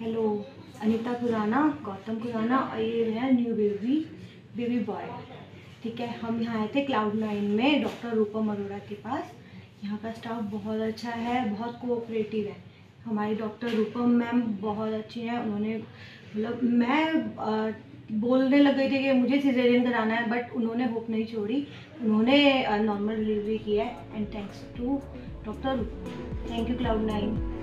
Hello Anita Khurana Gautam Khurana और ये है न्यू बेबी बेबी बॉय ठीक है, हम यहाँ आए थे क्लाउड नाइन में डॉक्टर रूपम अरोड़ा के पास. यहाँ का स्टाफ बहुत अच्छा है, बहुत कोऑपरेटिव है. हमारी डॉक्टर रूपम मैम बहुत अच्छी हैं उन्होंने मतलब मैं आ, बोलने लग गई थी कि मुझे सीजेरियन कराना है बट उन्होंने होप नहीं छोड़ी। उन्होंने नॉर्मल डिलीवरी किया है and thanks to doctor thank you cloud nine